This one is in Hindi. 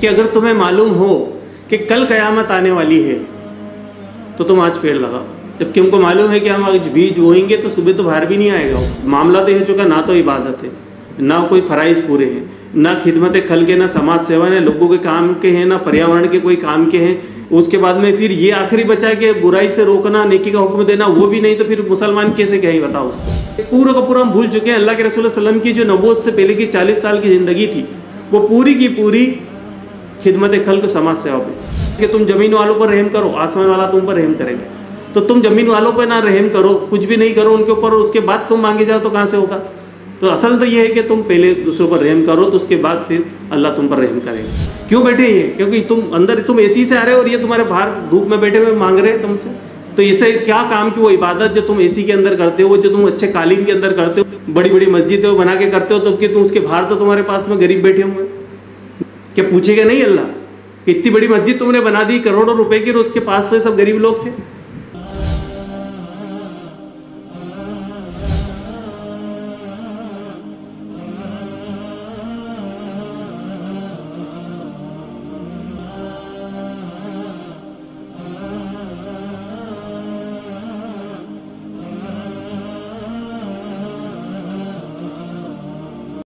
कि अगर तुम्हें मालूम हो कि कल कयामत आने वाली है तो तुम आज पेड़ लगाओ। जबकि हमको मालूम है कि हम आज बीज बोएँगे तो सुबह तो बाहर भी नहीं आएगा। मामला तो है चुका, ना तो इबादत है, ना कोई फ़राइज़ पूरे हैं, ना खिदमत खल के, ना समाज सेवा है लोगों के काम के हैं, ना पर्यावरण के कोई काम के हैं। उसके बाद में फिर ये आखिरी बचा कि बुराई से रोकना, नेकी का हुक्म देना, वो भी नहीं तो फिर मुसलमान कैसे कहें बताओ उसको? पूरा का पूरा हम भूल चुके हैं। अल्लाह के रसूल वसल्लम की जो नबूत से पहले की चालीस साल की ज़िंदगी थी, वो पूरी की पूरी खिदमत खल को समाज सेवा पे कि तुम ज़मीन वालों पर रहम करो, आसमान वाला तुम पर रहम करेंगे। तो तुम ज़मीन वालों पर ना रहम करो, कुछ भी नहीं करो उनके ऊपर उसके बाद तुम मांगे जाओ तो कहाँ से होगा? तो असल तो ये है कि तुम पहले दूसरों पर रहम करो तो उसके बाद फिर अल्लाह तुम पर रहम करेगा। क्यों बैठे ये? क्योंकि तुम अंदर, तुम एसी से आ रहे हो और ये तुम्हारे बाहर धूप में बैठे हुए मांग रहे हैं तुमसे। तो इसे क्या काम की वो इबादत जो तुम एसी के अंदर करते हो जो तुम अच्छे कालीन के अंदर करते हो बड़ी बड़ी मस्जिदें बना के करते हो तो कि तुम उसके बाहर तो तुम्हारे पास में गरीब बैठे हुए क्या पूछेगा नहीं अल्लाह इतनी बड़ी मस्जिद तुमने बना दी, करोड़ों रुपए की, और उसके पास तो ये सब गरीब लोग थे।